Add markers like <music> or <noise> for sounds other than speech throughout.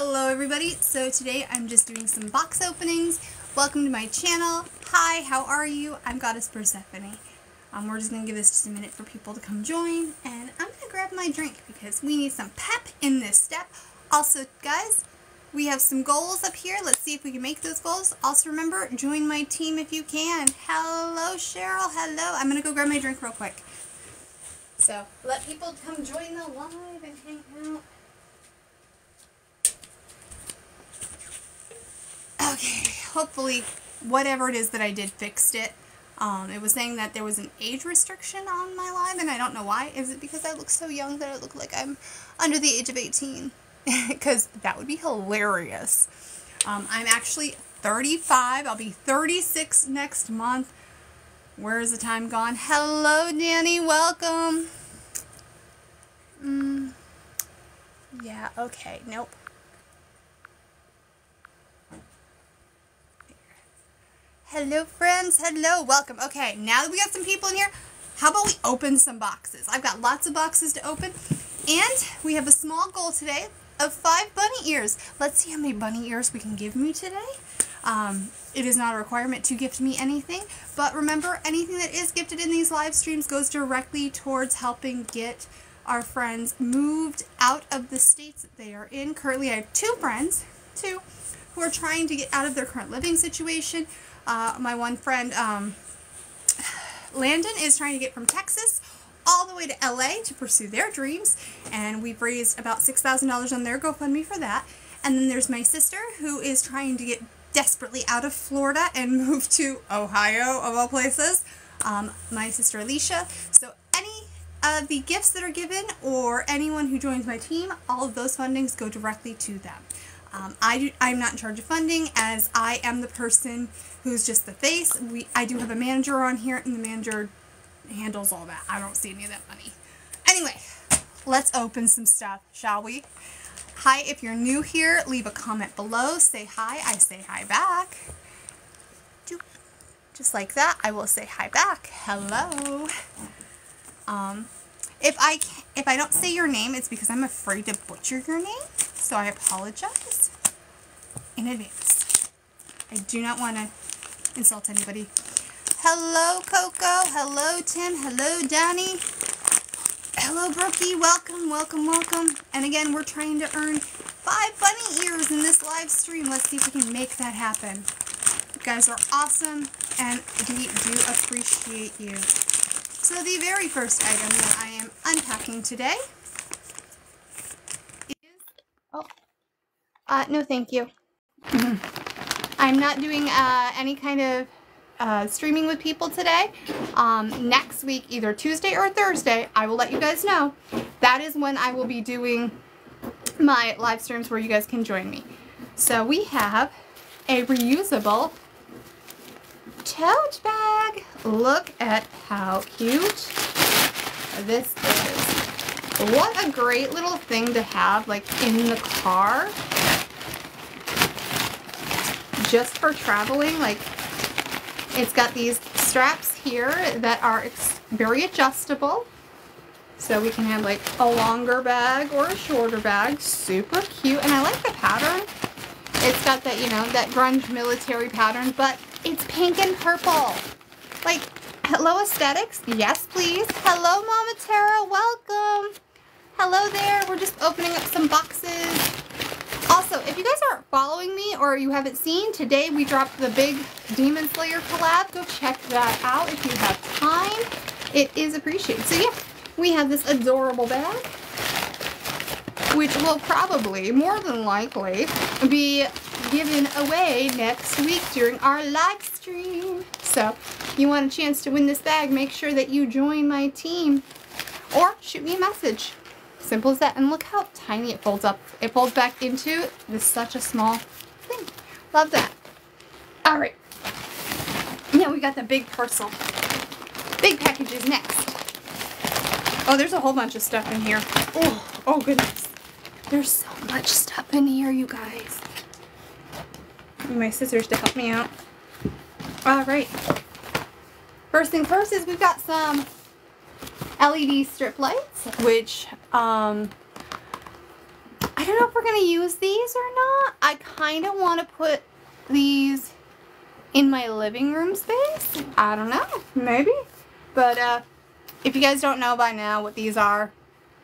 Hello everybody, so today I'm just doing some box openings. Welcome to my channel. Hi, how are you? I'm Goddess Persephone. Um, we're just going to give this just a minute for people to come join, and I'm going to grab my drink because we need some pep in this step. Also, guys, we have some goals up here. Let's see if we can make those goals. Also remember, join my team if you can. Hello, Cheryl. Hello. I'm going to go grab my drink real quick. So, let people come join the live and hang out. Okay, hopefully whatever it is that I did fixed it. Um, it was saying that there was an age restriction on my live, and I don't know why. Is it because I look so young that I look like I'm under the age of 18? Because <laughs> that would be hilarious. Um, I'm actually 35. I'll be 36 next month. Where is the time gone? Hello, Danny. Welcome. Mm, yeah, okay. Nope. Hello, friends. Hello. Welcome. Okay, now that we got some people in here, how about we open some boxes? I've got lots of boxes to open, and we have a small goal today of five bunny ears. Let's see how many bunny ears we can give me today. Um, it is not a requirement to gift me anything, but remember, anything that is gifted in these live streams goes directly towards helping get our friends moved out of the states that they are in. Currently, I have two friends, two, who are trying to get out of their current living situation uh, my one friend, um, Landon, is trying to get from Texas all the way to LA to pursue their dreams, and we've raised about $6,000 on their GoFundMe for that. And then there's my sister, who is trying to get desperately out of Florida and <laughs> move to Ohio, of all places. Um, my sister Alicia. So any of the gifts that are given or anyone who joins my team, all of those fundings go directly to them. Um, I I'm not in charge of funding as I am the person who's just the face. We I do have a manager on here and the manager handles all that. I don't see any of that money. Anyway, let's open some stuff, shall we? Hi, if you're new here, leave a comment below. Say hi. I say hi back. Just like that, I will say hi back. Hello. Um, if I if I don't say your name, it's because I'm afraid to butcher your name. So I apologize in advance. I do not want to insult anybody. Hello, Coco. Hello, Tim. Hello, Danny. Hello, Brookie. Welcome, welcome, welcome. And again, we're trying to earn five bunny ears in this live stream. Let's see if we can make that happen. You guys are awesome, and we do appreciate you. So the very first item that I am unpacking today is, oh, uh, no thank you. <coughs> I'm not doing uh, any kind of uh, streaming with people today. Um, next week, either Tuesday or Thursday, I will let you guys know. That is when I will be doing my live streams where you guys can join me. So we have a reusable tote bag. Look at how cute this is. What a great little thing to have like in the car. Just for traveling. Like it's got these straps here that are very adjustable. So we can have like a longer bag or a shorter bag. Super cute. And I like the pattern. It's got that, you know, that grunge military pattern, but it's pink and purple. Like, hello aesthetics? Yes, please. Hello, Mama Tara. Welcome. Hello there. We're just opening up some boxes. Also, if you guys aren't following me or you haven't seen, today we dropped the big Demon Slayer collab. Go check that out if you have time. It is appreciated. So yeah, we have this adorable bag, which will probably, more than likely, be given away next week during our live stream. So, if you want a chance to win this bag, make sure that you join my team or shoot me a message. Simple as that. And look how tiny it folds up. It folds back into this such a small thing. Love that. All right. Now we got the big parcel. Big packages next. Oh, there's a whole bunch of stuff in here. Oh, oh goodness. There's so much stuff in here, you guys my scissors to help me out. Alright. First thing first is we've got some LED strip lights, which, um, I don't know if we're going to use these or not. I kind of want to put these in my living room space. I don't know. Maybe. But uh, if you guys don't know by now what these are,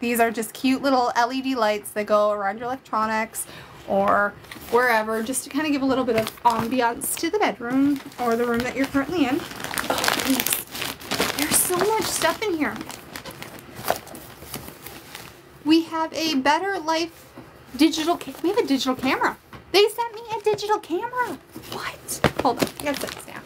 these are just cute little LED lights that go around your electronics or wherever just to kind of give a little bit of ambiance to the bedroom or the room that you're currently in. Oh, There's so much stuff in here. We have a Better Life digital, we have a digital camera. They sent me a digital camera. What? Hold on, I gotta set this down.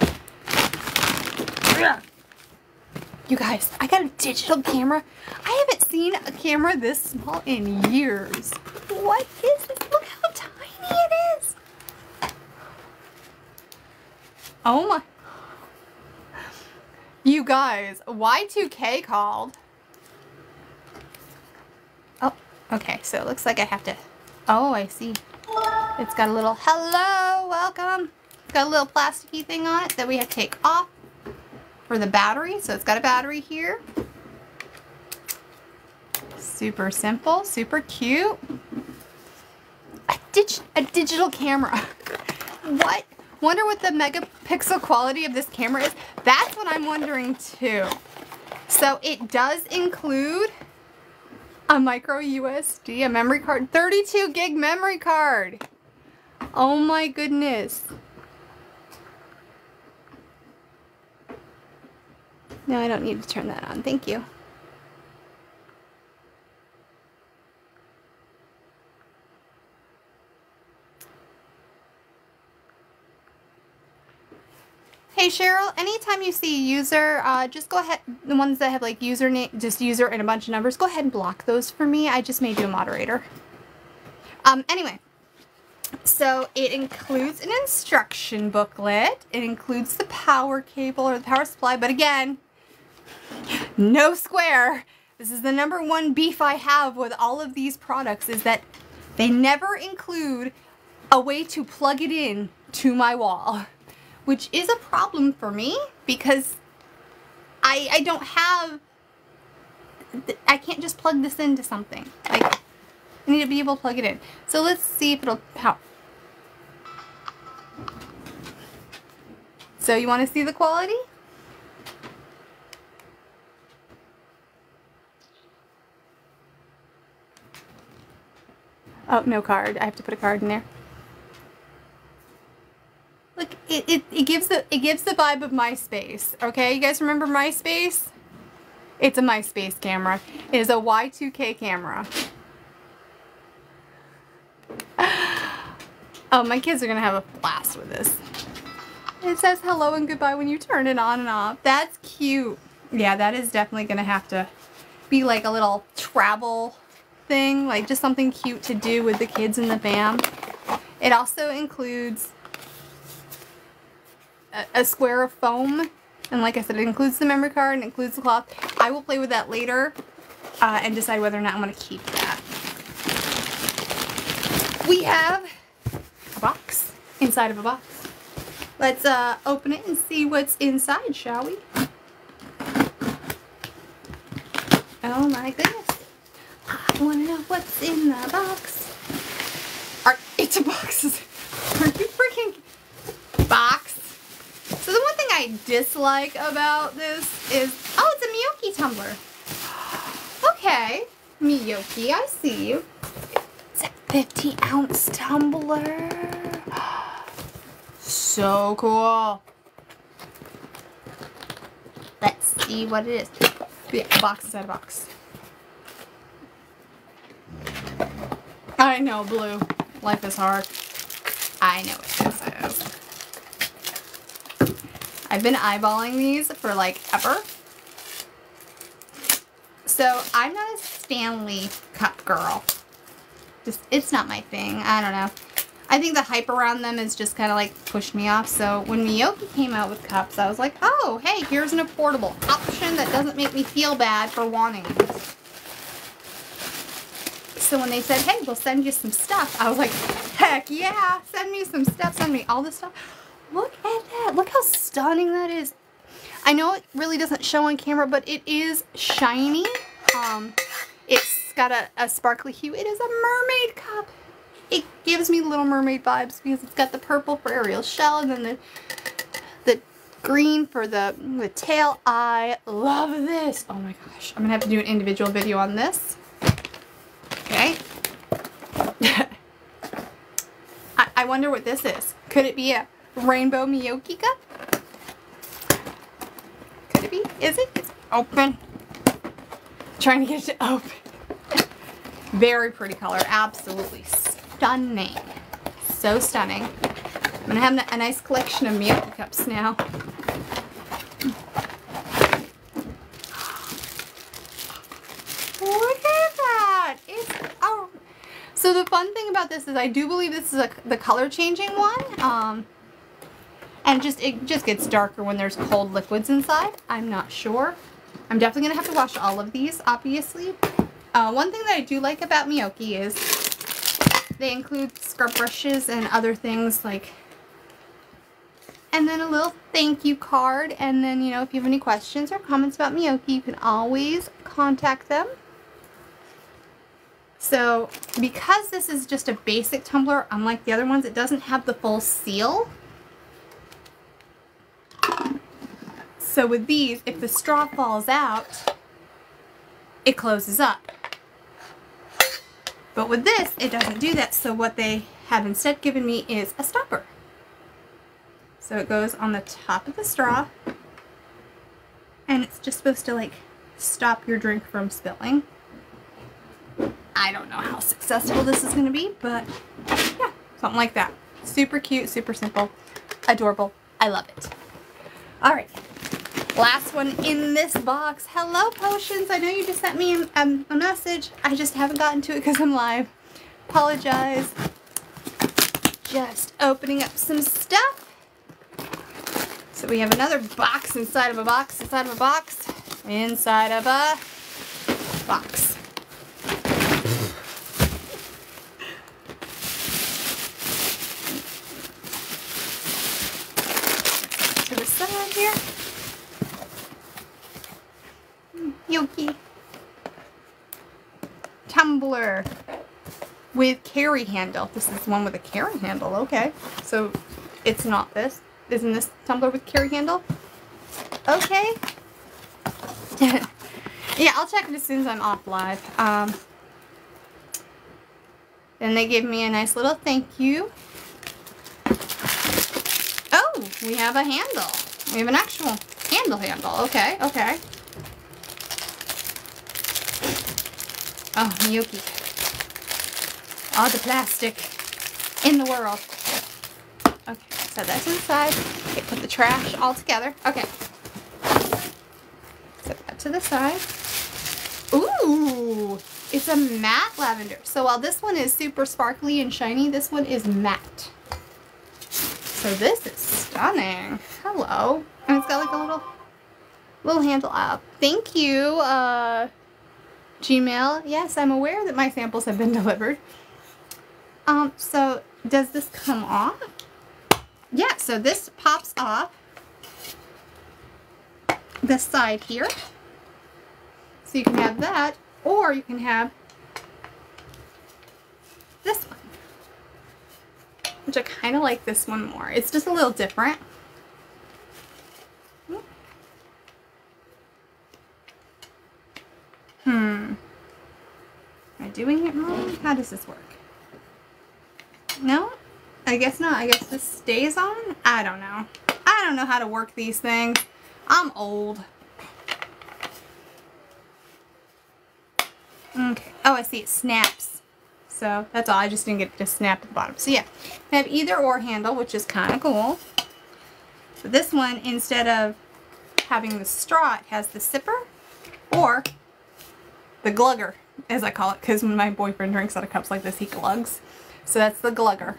You guys, I got a digital camera. I haven't seen a camera this small in years. What is this? Look how tiny it is. Oh my. You guys, Y2K called. Oh, okay, so it looks like I have to, oh, I see. It's got a little, hello, welcome. It's got a little plasticky thing on it that we have to take off for the battery. So it's got a battery here. Super simple, super cute. A, dig a digital camera. <laughs> what? Wonder what the megapixel quality of this camera is? That's what I'm wondering too. So it does include a micro USB, a memory card, 32 gig memory card. Oh my goodness. No, I don't need to turn that on. Thank you. Hey Cheryl, anytime you see a user, uh, just go ahead, the ones that have like username, just user and a bunch of numbers, go ahead and block those for me. I just made you a moderator. Um, anyway, so it includes an instruction booklet. It includes the power cable or the power supply, but again, no square. This is the number one beef I have with all of these products is that they never include a way to plug it in to my wall which is a problem for me because I, I don't have, I can't just plug this into something. Like, I need to be able to plug it in. So let's see if it'll help. So you want to see the quality? Oh, no card. I have to put a card in there. Look, it, it, it gives the it gives the vibe of MySpace. Okay, you guys remember MySpace? It's a MySpace camera. It is a Y2K camera. <laughs> Oh, my kids are gonna have a blast with this. It says hello and goodbye when you turn it on and off. That's cute. Yeah, that is definitely gonna have to be like a little travel thing, like just something cute to do with the kids and the fam. It also includes a, square of foam. And like I said, it includes the memory card and includes the cloth. I will play with that later uh, and decide whether or not I'm going to keep that. We have a box inside of a box. Let's uh, open it and see what's inside, shall we? Oh my goodness. I want to know what's in the box. Are, it's a box. Are you freaking box? So dislike about this is, oh, it's a Meoky tumbler. <gasps> Okay, Meoky, I see you. It's a 50 ounce tumbler. <gasps> So cool. Let's see what it is. Yeah, box inside a box. I know, Blue. Life is hard. I know what this is. I've been eyeballing these for like ever. So I'm not a Stanley cup girl. Just, it's not my thing. I don't know. I think the hype around them is just kind of like pushed me off. So when Meoky came out with cups, I was like, oh, hey, here's an affordable option that doesn't make me feel bad for wanting. So when they said, hey, we'll send you some stuff, I was like, heck yeah, send me some stuff, send me all this stuff. Look at that. Look how stunning that is. I know it really doesn't show on camera, but it is shiny. Um, it's got a, a sparkly hue. It is a mermaid cup. it gives me Little Mermaid vibes because it's got the purple for Ariel's shell and then the the green for the, the tail. I love this. Oh my gosh. I'm going to have to do an individual video on this. Okay. <laughs> I, I wonder what this is. Could it be a rainbow Meoky cup? Could it be? Is it? It's open. Trying to get it to open. Very pretty color. Absolutely stunning. So stunning. I'm going to have a nice collection of Meoky cups now. Look at that. It's oh. So the fun thing about this is I do believe this is a, the color changing one. Um, and just it just gets darker when there's cold liquids inside. I'm not sure. I'm definitely going to have to wash all of these, obviously. Uh, one thing that I do like about Meoky is they include scrub brushes and other things like and then a little thank you card and then you know if you have any questions or comments about Meoky you can always contact them so because this is just a basic tumbler unlike the other ones it doesn't have the full seal so with these if the straw falls out it closes up but with this, it doesn't do that. So what they have instead given me is a stopper. So it goes on the top of the straw. And it's just supposed to like stop your drink from spilling. I don't know how successful this is going to be, but yeah, something like that. Super cute, super simple, adorable. I love it. All right, Last one in this box. Hello, Potions. I know you just sent me a, um, a message. I just haven't gotten to it because I'm live. Apologize. Just opening up some stuff. So we have another box inside of a box inside of a box inside of a box. to the side here. Yoki. Tumbler with carry handle. This is one with a carry handle. Okay. So it's not this. Isn't this tumbler with carry handle? Okay. <laughs> yeah, I'll check it as soon as I'm off live. Um, then they give me a nice little thank you. Oh, we have a handle. We have an actual handle handle. Okay, okay. Oh, Miyuki. All the plastic in the world. Okay, set that to the side. Okay, put the trash all together. Okay. Set that to the side. Ooh, it's a matte lavender. So while this one is super sparkly and shiny, this one is matte. So this is stunning. Hello. And it's got like a little little handle up. Thank you, uh, Gmail, yes, I'm aware that my samples have been <laughs> delivered. Um, so does this come off? Yeah, so this pops off this side here. So you can have that, or you can have this one. Which I kind of like this one more. It's just a little different. Hmm. Am I doing it wrong? How does this work? No? I guess not. I guess this stays on? I don't know. I don't know how to work these things. I'm old. Okay. Oh, I see. It snaps. So that's all. I just didn't get to snap at the bottom. So yeah, I have either or handle, which is kind of cool. But this one, instead of having the straw, it has the sipper or the glugger, as I call it, because when my boyfriend drinks out of cups like this, he glugs. So that's the glugger.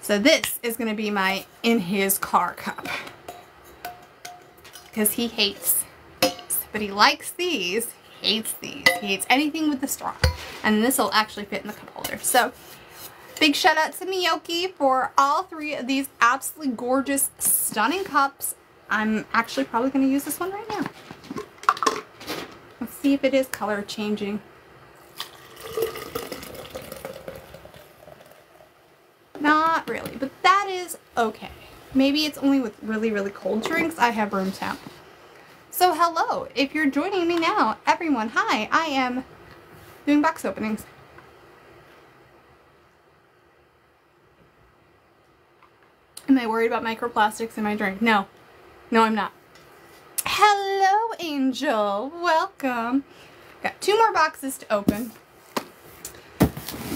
So this is going to be my in his car cup. Because he hates these. But he likes these. He hates these. He hates anything with the straw. And this will actually fit in the cup holder. So big shout out to Meoky for all three of these absolutely gorgeous, stunning cups. I'm actually probably going to use this one right now Let's see if it is color changing. Okay. Maybe it's only with really, really cold drinks. I have room temp. So hello, if you're joining me now, everyone, hi, I am doing box openings. Am I worried about microplastics in my drink? No. No, I'm not. Hello, Angel. Welcome. Got two more boxes to open.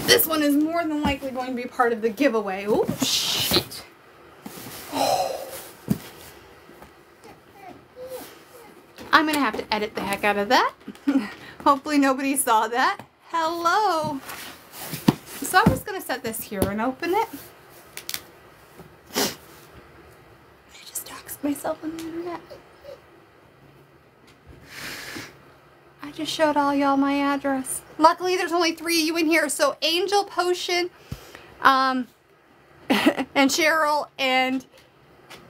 This one is more than likely going to be part of the giveaway. Oh, shit. I'm going to have to edit the heck out of that. <laughs> Hopefully nobody saw that. Hello. So I'm just going to set this here and open it. I just doxed myself on the internet. I just showed all y'all my address. Luckily, there's only three of you in here. So Angel Potion, um, <laughs> and Cheryl, and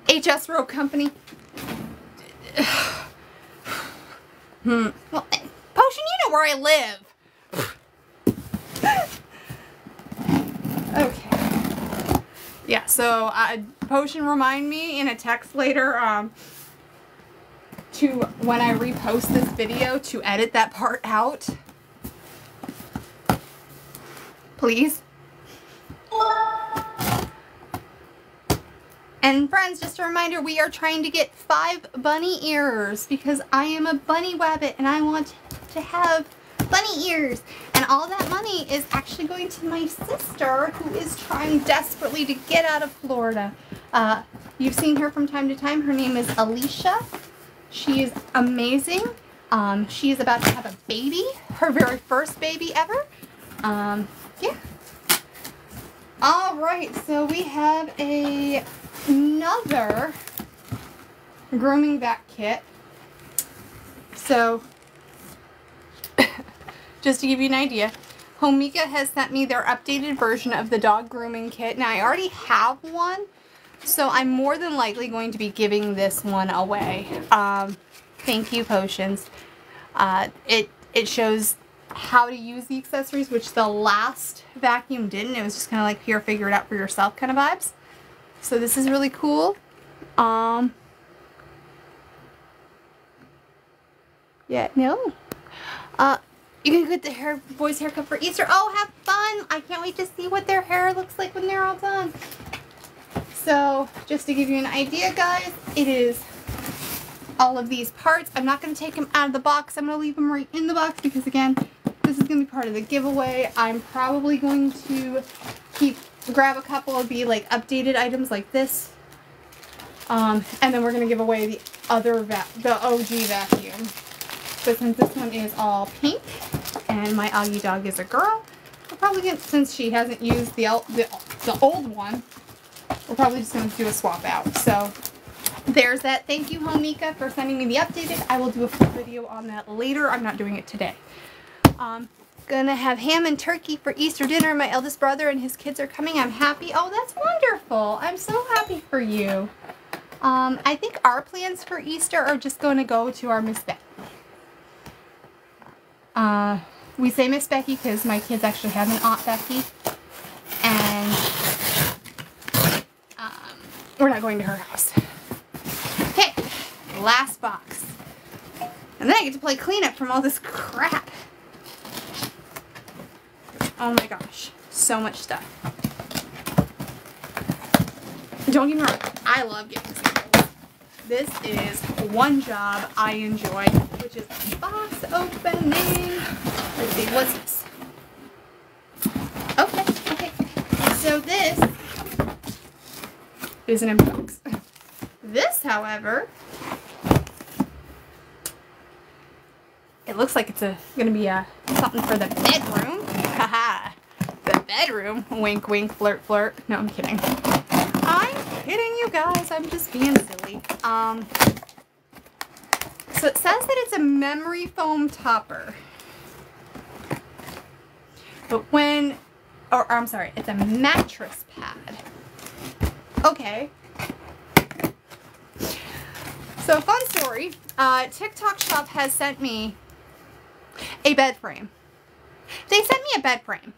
HS Rope Company. Hmm. Well, Potion, you know where I live. okay. Yeah, so uh, Potion remind me in a text later, um, to, when I repost this video, to edit that part out. Please. And friends, just a reminder, we are trying to get five bunny ears because I am a bunny wabbit and I want to have bunny ears. And all that money is actually going to my sister who is trying desperately to get out of Florida. Uh, you've seen her from time to time. Her name is Alicia. She is amazing. Um, she is about to have a baby, her very first baby ever. Um, yeah. All right, so we have a another grooming back kit. So, <coughs> just to give you an idea, Homeika has sent me their updated version of the dog grooming kit. Now, I already have one, so I'm more than likely going to be giving this one away. Um, thank you, Potions. Uh, it, it shows how to use the accessories, which the last vacuum didn't. It was just kind of like here, figure it out for yourself kind of vibes. So this is really cool. Um, yeah, no. Uh, you can get the hair boys haircut for Easter. Oh, have fun! I can't wait to see what their hair looks like when they're all done. So, just to give you an idea, guys, it is all of these parts. I'm not going to take them out of the box. I'm going to leave them right in the box because, again, this is going to be part of the giveaway. I'm probably going to keep grab a couple of the like updated items like this. Um, and then we're going to give away the other, the OG vacuum. So since this one is all pink and my Augie dog is a girl, we're probably going to, since she hasn't used the, the, the old one, we're probably just going to do a swap out. So there's that. Thank you, Homeika, for sending me the updated. I will do a full video on that later. I'm not doing it today. Um, gonna have ham and turkey for Easter dinner. My eldest brother and his kids are coming. I'm happy. Oh, that's wonderful. I'm so happy for you. Um, I think our plans for Easter are just going to go to our Miss Becky. Uh, we say Miss Becky because my kids actually have an Aunt Becky. And um, we're not going to her house. Okay, last box. And then I get to play cleanup from all this crap. Oh my gosh, so much stuff. Don't get me wrong, I love getting samples. This is one job I enjoy, which is box opening. Let's see, what's this? Okay, okay. So this is an empty box. <laughs> This, however, it looks like it's a gonna be a something for the bedroom. Bedroom. <laughs> Wink, wink, flirt, flirt. No, I'm kidding. I'm kidding, you guys. I'm just being silly. Um, so it says that it's a memory foam topper. But when, or, or I'm sorry, it's a mattress pad. Okay. So fun story. Uh, TikTok shop has sent me a bed frame. They sent me a bed frame.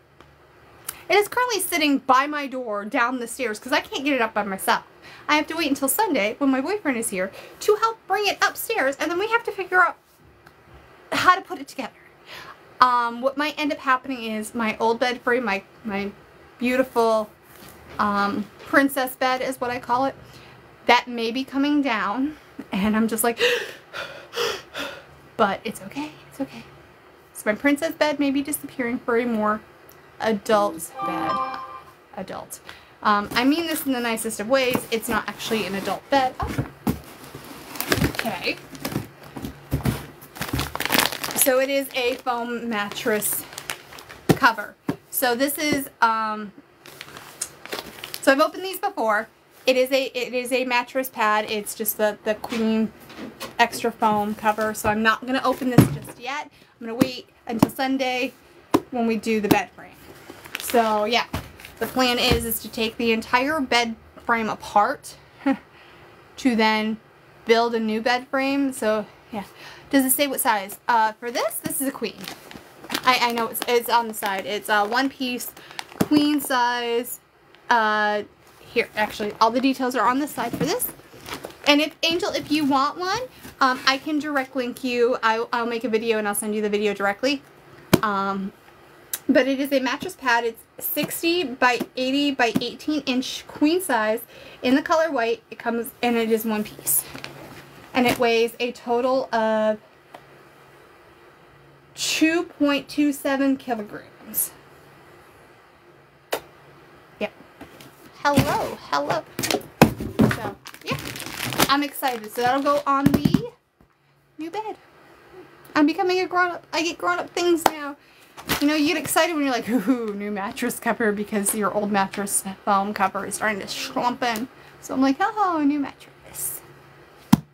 It is currently sitting by my door down the stairs because I can't get it up by myself. I have to wait until Sunday when my boyfriend is here to help bring it upstairs and then we have to figure out how to put it together. Um, what might end up happening is my old bed frame, my, my beautiful um, princess bed is what I call it, that may be coming down and I'm just like, <gasps> but it's okay, it's okay. So my princess bed may be disappearing for a more adult bed. Adult. Um, I mean this in the nicest of ways. It's not actually an adult bed. Oh. Okay. So it is a foam mattress cover. So this is, um, so I've opened these before. It is a, it is a mattress pad. It's just the, the queen extra foam cover. So I'm not going to open this just yet. I'm going to wait until Sunday when we do the bed frame. So yeah, the plan is, is to take the entire bed frame apart <laughs> to then build a new bed frame. So yeah, does it say what size? Uh, for this, this is a queen. I, I know it's, it's on the side. It's a one piece queen size. Uh, here, actually, all the details are on the side for this. And if, Angel, if you want one, um, I can direct link you. I, will make a video and I'll send you the video directly. Um, but it is a mattress pad. It's 60 by 80 by 18 inch queen size in the color white. It comes and it is one piece. And it weighs a total of 2.27 kilograms. Yep. Hello, hello. So, yeah. I'm excited. So that'll go on the new bed. I'm becoming a grown-up. I get grown-up things now. You know, you get excited when you're like, ooh, new mattress cover because your old mattress foam cover is starting to slump in. So I'm like, oh, new mattress.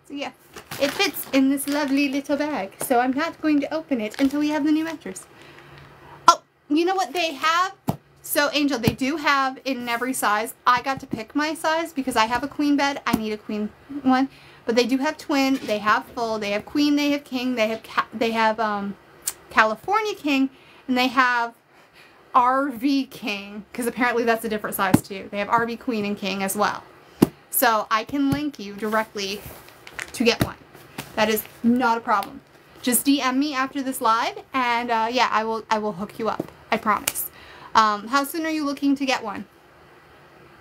So yeah, it fits in this lovely little bag. So I'm not going to open it until we have the new mattress. Oh, you know what they have? So Angel, they do have in every size. I got to pick my size because I have a queen bed. I need a queen one. But they do have twin, they have full, they have queen, they have king, they have they have um, California king, and they have RV king because apparently that's a different size too. They have RV queen and king as well. So I can link you directly to get one. That is not a problem. Just DM me after this live and uh, yeah, I will I will hook you up. I promise. Um, how soon are you looking to get one?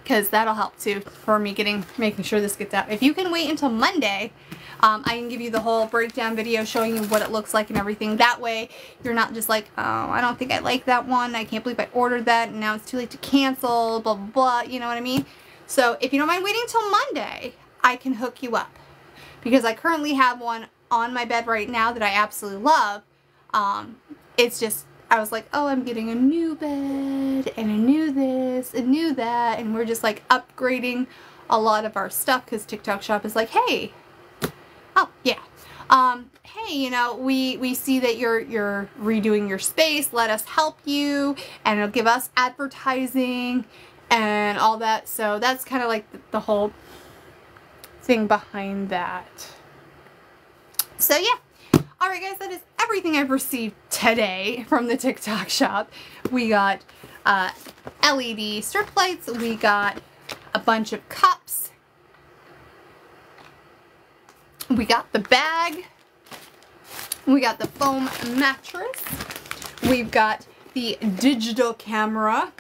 Because that'll help too for me getting making sure this gets out. If you can wait until Monday, um, I can give you the whole breakdown video showing you what it looks like and everything. That way you're not just like, oh, I don't think I like that one. I can't believe I ordered that and now it's too late to cancel, blah, blah, blah. You know what I mean? So if you don't mind waiting until Monday, I can hook you up. Because I currently have one on my bed right now that I absolutely love. Um, it's just I was like, oh, I'm getting a new bed and a new this, a new that, and we're just like upgrading a lot of our stuff because TikTok Shop is like, hey, oh yeah, um, hey, you know, we we see that you're you're redoing your space. Let us help you, and it'll give us advertising and all that. So that's kind of like the, the whole thing behind that. So yeah. Alright guys, that is everything I've received today from the TikTok shop. We got uh, LED strip lights, we got a bunch of cups, we got the bag, we got the foam mattress, we've got the digital camera.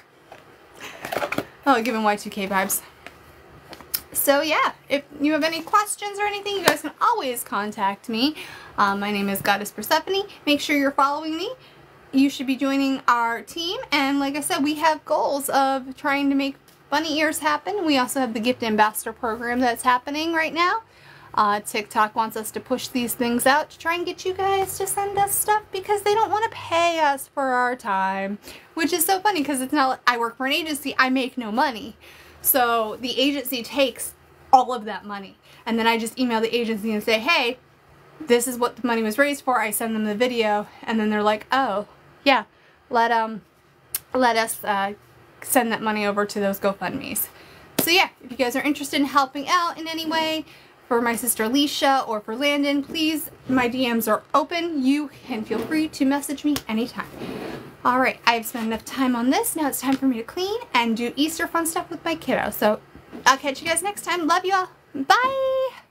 Oh, giving Y2K vibes. So yeah, if you have any questions or anything, you guys can always contact me. Um, my name is Goddess Persephone. Make sure you're following me. You should be joining our team. And like I said, we have goals of trying to make bunny ears happen. We also have the gift ambassador program that's happening right now. Uh, TikTok wants us to push these things out to try and get you guys to send us stuff because they don't want to pay us for our time. Which is so funny because it's not I work for an agency, I make no money. So the agency takes all of that money. And then I just email the agency and say, hey, this is what the money was raised for. I send them the video. And then they're like, oh, yeah, let, um, let us uh, send that money over to those GoFundMe's. So yeah, if you guys are interested in helping out in any way, for my sister Alicia or for Landon, please, my DMs are open. You can feel free to message me anytime. Alright, I've spent enough time on this. Now it's time for me to clean and do Easter fun stuff with my kiddo. So I'll catch you guys next time. Love you all. Bye.